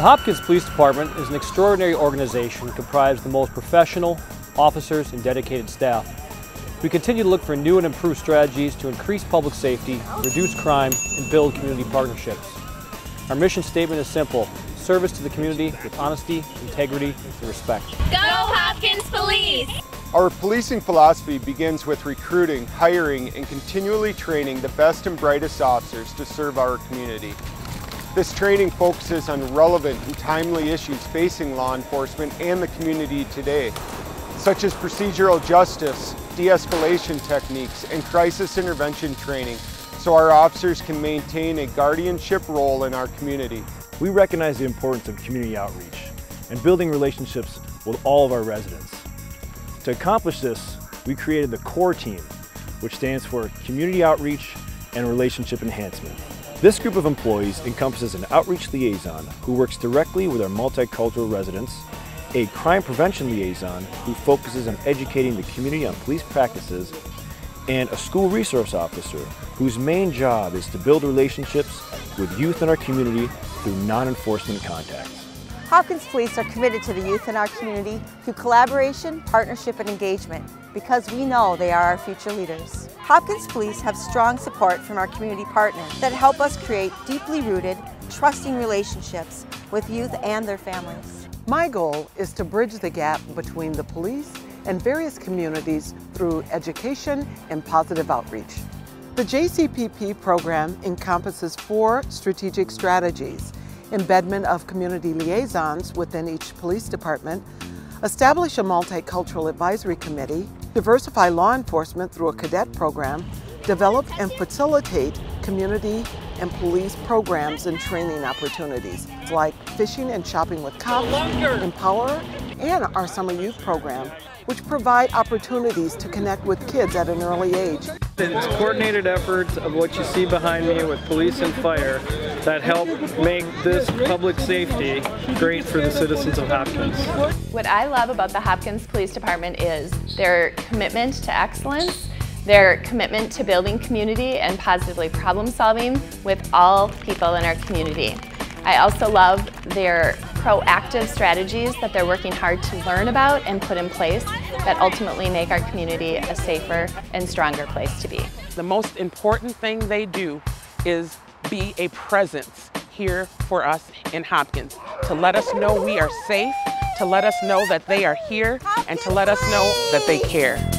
The Hopkins Police Department is an extraordinary organization comprised of the most professional officers and dedicated staff. We continue to look for new and improved strategies to increase public safety, reduce crime, and build community partnerships. Our mission statement is simple, service to the community with honesty, integrity, and respect. Go Hopkins Police! Our policing philosophy begins with recruiting, hiring, and continually training the best and brightest officers to serve our community. This training focuses on relevant and timely issues facing law enforcement and the community today, such as procedural justice, de-escalation techniques, and crisis intervention training, so our officers can maintain a guardianship role in our community. We recognize the importance of community outreach and building relationships with all of our residents. To accomplish this, we created the CORE team, which stands for Community Outreach and Relationship Enhancement. This group of employees encompasses an outreach liaison who works directly with our multicultural residents, a crime prevention liaison who focuses on educating the community on police practices, and a school resource officer whose main job is to build relationships with youth in our community through non-enforcement contacts. Hopkins Police are committed to the youth in our community through collaboration, partnership, and engagement because we know they are our future leaders. Hopkins Police have strong support from our community partners that help us create deeply rooted, trusting relationships with youth and their families. My goal is to bridge the gap between the police and various communities through education and positive outreach. The JCPP program encompasses four strategic strategies embedment of community liaisons within each police department, establish a multicultural advisory committee, diversify law enforcement through a cadet program, develop and facilitate community and police programs and training opportunities like fishing and shopping with cops, Empower, and our summer youth program, which provide opportunities to connect with kids at an early age. It's coordinated efforts of what you see behind me with police and fire that help make this public safety great for the citizens of Hopkins. What I love about the Hopkins Police Department is their commitment to excellence, their commitment to building community and positively problem solving with all people in our community. I also love their proactive strategies that they're working hard to learn about and put in place that ultimately make our community a safer and stronger place to be. The most important thing they do is be a presence here for us in Hopkins, to let us know we are safe, to let us know that they are here, and to let us know that they care.